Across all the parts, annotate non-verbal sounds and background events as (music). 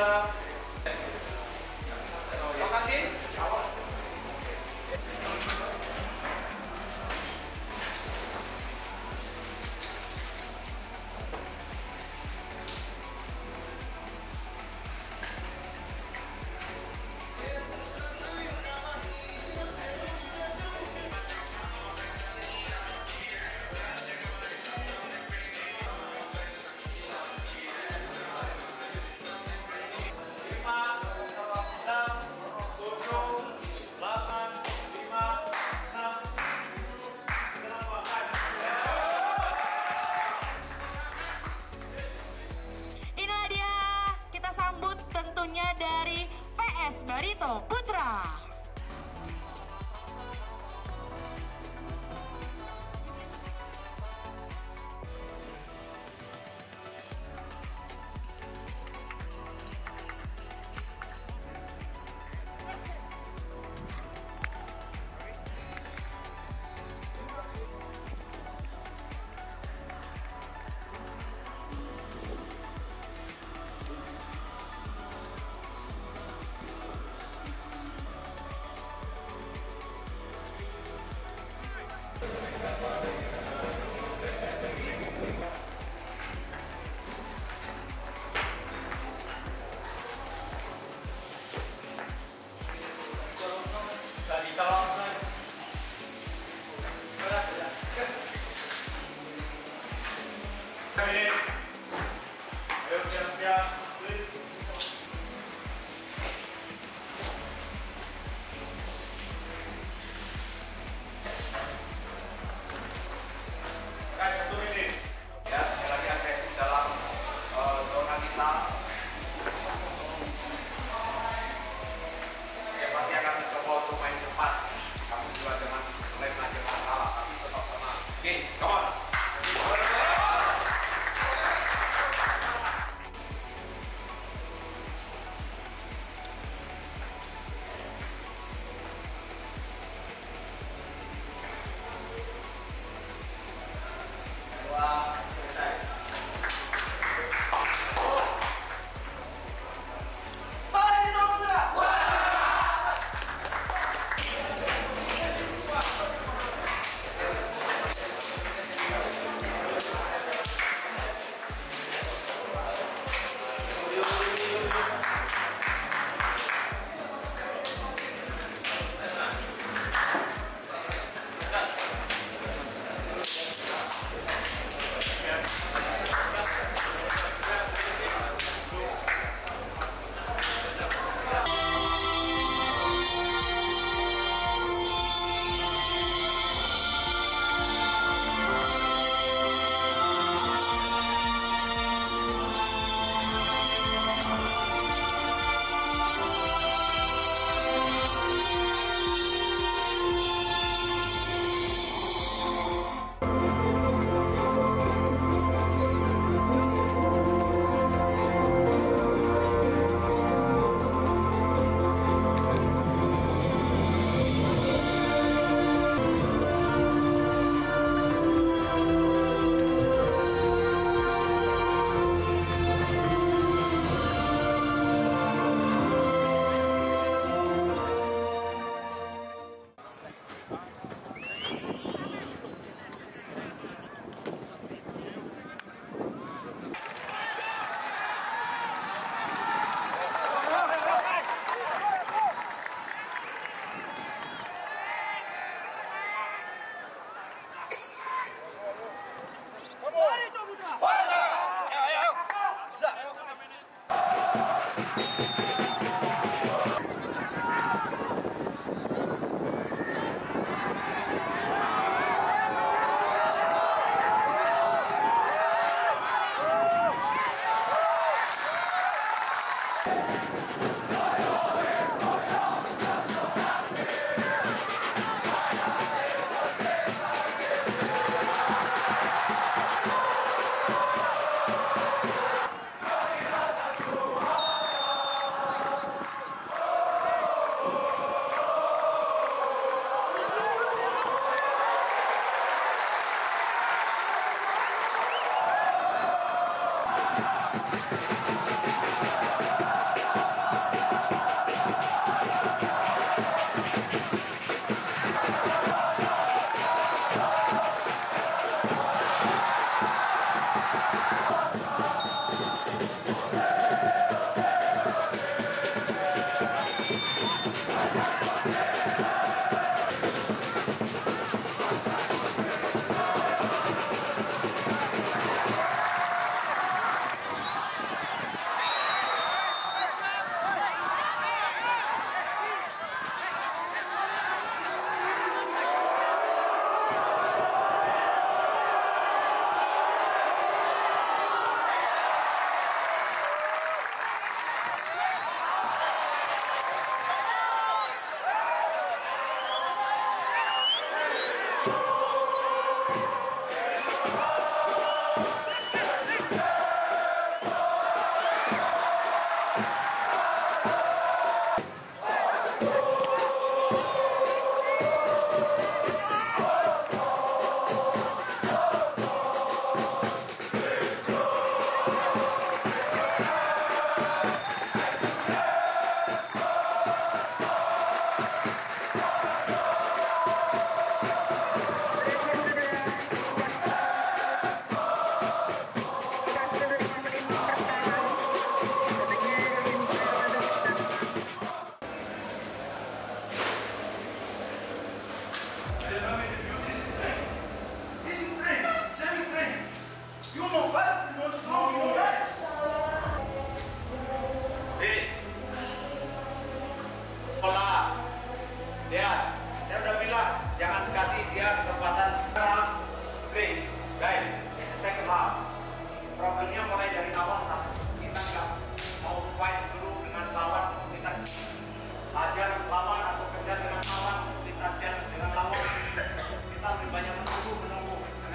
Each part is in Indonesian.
Bye. esto.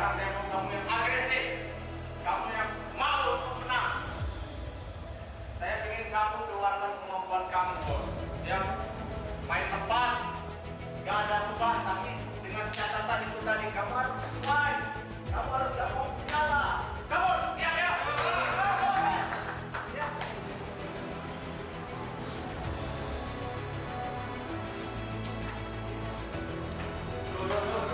Sekarang saya mau kamu yang agresif, kamu yang mau untuk menang. Saya ingin kamu keluarkan kemampuan kamu, bos. Ya, main lepas, gak ada beban, tapi dengan catatan itu tadi kamu harus main, kamu harus gak mau kalah. Kamu siap ya? Go, go.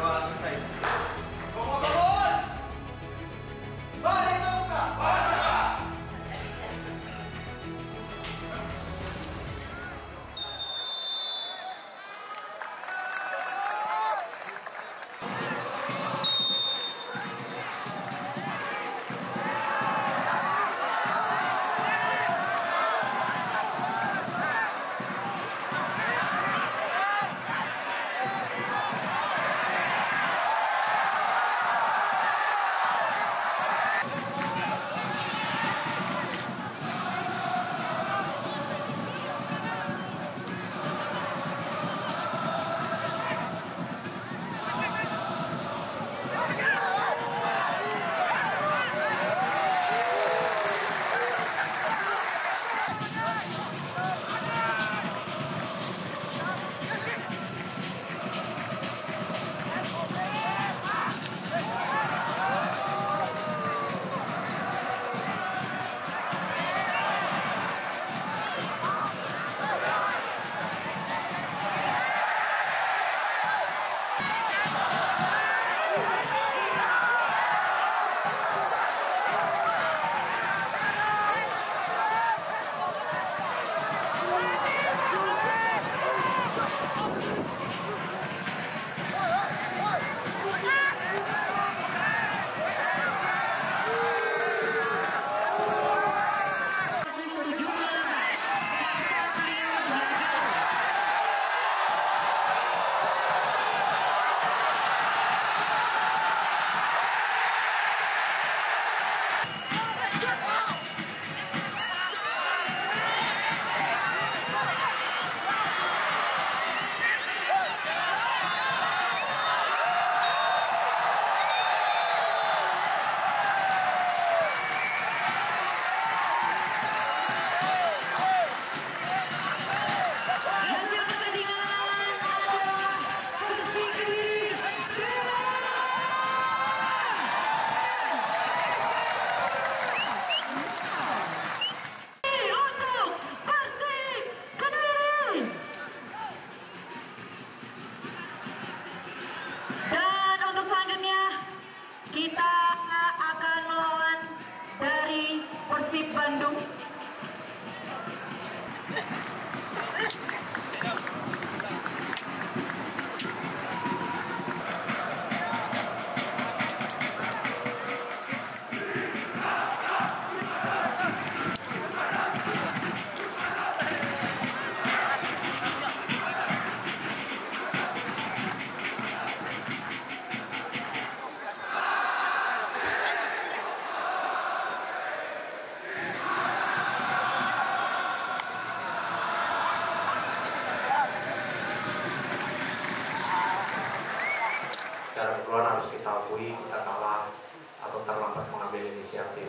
keperluan harus kita akui kita kalah atau terlambat mengambil inisiatif.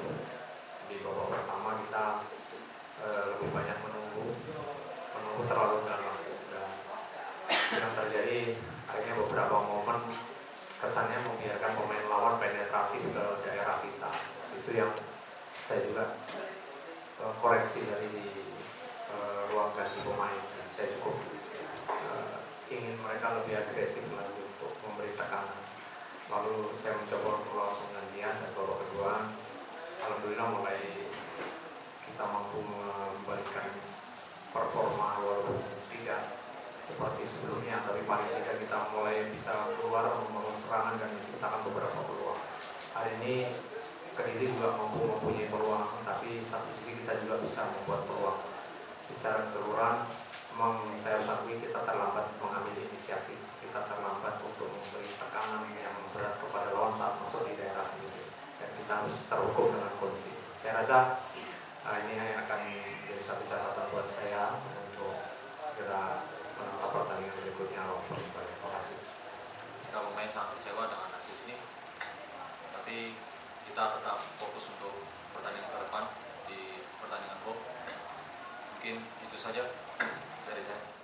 Di babak pertama kita e, lebih banyak menunggu menunggu terlalu lama dan yang terjadi akhirnya beberapa momen kesannya membiarkan pemain lawan penetratif ke daerah kita. Itu yang saya juga e, koreksi dari e, ruang ganti pemain. Saya cukup e, ingin mereka lebih agresif lagi untuk memberi tekanan. Lalu saya mencoba peluang penggantian dan babak kedua, alhamdulillah mulai kita mampu memberikan performa walaupun tidak seperti sebelumnya tapi paling tidak kita mulai bisa keluar membangun serangan dan menciptakan beberapa peluang. Hari ini Kediri juga mampu mempunyai peluang tapi satu sisi kita juga bisa membuat peluang secara keseluruhan memang saya harus kita terlambat mengambil inisiatif kita terlambat untuk memberi tekanan yang berat kepada lawan saat masuk di daerah sendiri dan kita harus terhukum dengan kondisi saya rasa uh, ini akan menjadi satu catatan buat saya untuk segera menatap pertandingan berikutnya lawan Persebaya. Terima kasih. kita pemain sangat kecewa dengan hasil ini tapi kita tetap fokus untuk pertandingan ke depan di pertandingan Bob mungkin itu saja (clears throat) dari saya